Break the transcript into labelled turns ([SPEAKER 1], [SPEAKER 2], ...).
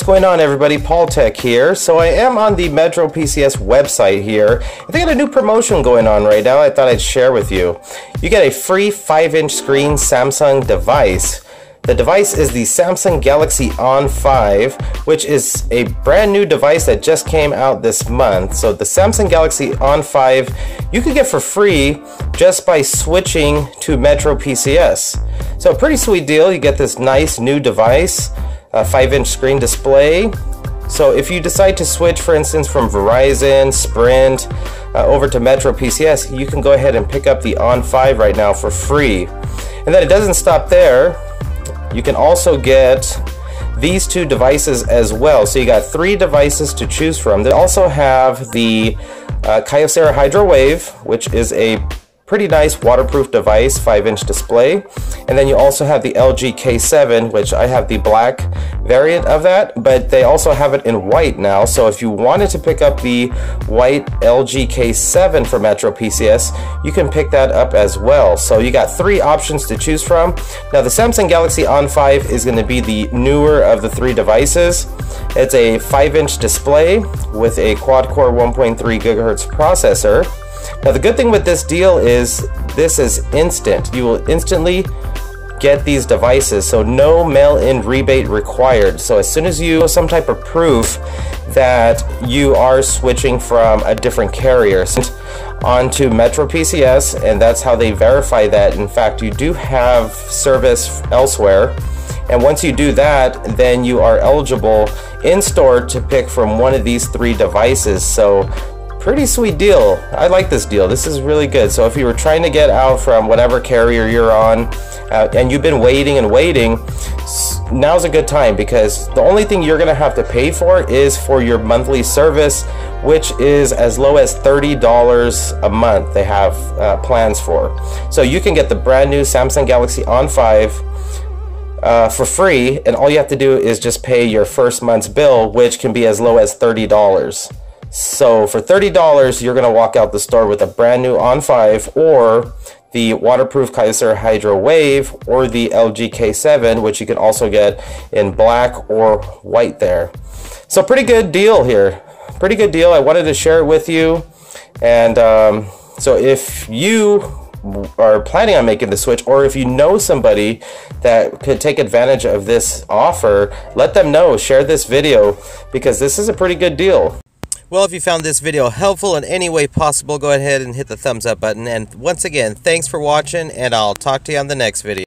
[SPEAKER 1] going on everybody? Paul Tech here. So I am on the Metro PCS website here. They got a new promotion going on right now I thought I'd share with you. You get a free 5-inch screen Samsung device. The device is the Samsung Galaxy On 5, which is a brand new device that just came out this month. So the Samsung Galaxy On 5 you could get for free just by switching to Metro PCS. So pretty sweet deal. You get this nice new device a 5 inch screen display. So if you decide to switch, for instance, from Verizon, Sprint, uh, over to Metro PCS, you can go ahead and pick up the On 5 right now for free. And then it doesn't stop there. You can also get these two devices as well. So you got three devices to choose from. They also have the uh, Kyocera Hydro Wave, which is a pretty nice waterproof device, 5 inch display. And then you also have the LG K7, which I have the black variant of that, but they also have it in white now. So if you wanted to pick up the white LG K7 for Metro PCS, you can pick that up as well. So you got three options to choose from. Now the Samsung Galaxy On 5 is going to be the newer of the three devices. It's a 5 inch display with a quad core 1.3 gigahertz processor. Now the good thing with this deal is this is instant. You will instantly get these devices, so no mail-in rebate required. So as soon as you some type of proof that you are switching from a different carrier onto Metro PCS, and that's how they verify that. In fact, you do have service elsewhere. And once you do that, then you are eligible in store to pick from one of these three devices. So pretty sweet deal. I like this deal. This is really good. So if you were trying to get out from whatever carrier you're on uh, and you've been waiting and waiting, now's a good time because the only thing you're going to have to pay for is for your monthly service, which is as low as $30 a month they have uh, plans for. So you can get the brand new Samsung Galaxy On 5 uh, for free, and all you have to do is just pay your first month's bill, which can be as low as $30. So for $30, you're going to walk out the store with a brand new On 5 or the waterproof Kyocera Hydro Wave or the LG K7, which you can also get in black or white there. So pretty good deal here. Pretty good deal. I wanted to share it with you. And um, so if you are planning on making the switch or if you know somebody that could take advantage of this offer, let them know. Share this video because this is a pretty good deal. Well, if you found this video helpful in any way possible, go ahead and hit the thumbs up button. And once again, thanks for watching, and I'll talk to you on the next video.